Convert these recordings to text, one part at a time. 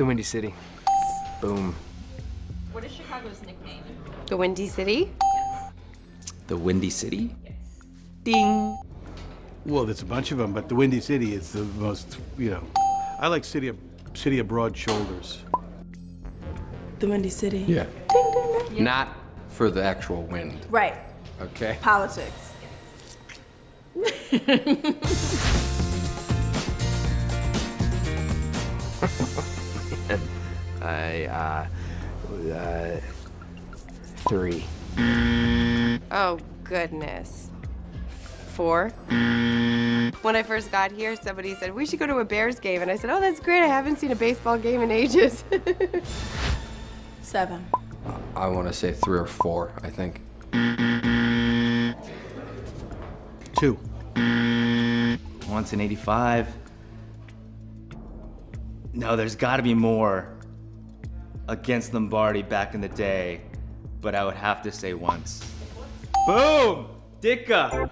the Windy City. Boom. What is Chicago's nickname? The Windy City? Yes. The Windy City? Yes. Ding. Well, there's a bunch of them, but the Windy City is the most, you know. I like City of, City of Broad Shoulders. The Windy City. Yeah. Ding, ding, ding. Yeah. Not for the actual wind, Right. okay? Politics. I, uh, uh, three. Oh, goodness. Four? When I first got here, somebody said, we should go to a Bears game. And I said, oh, that's great. I haven't seen a baseball game in ages. Seven. I want to say three or four, I think. Two. Once in 85. No, there's got to be more against Lombardi back in the day, but I would have to say once. Boom! Ditka!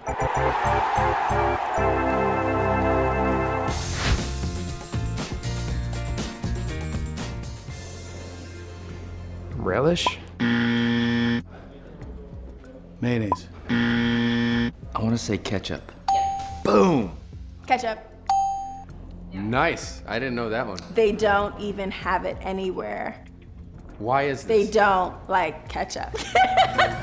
Relish? Mayonnaise. I want to say ketchup. Boom! Ketchup. Nice. I didn't know that one. They don't even have it anywhere. Why is They don't like ketchup.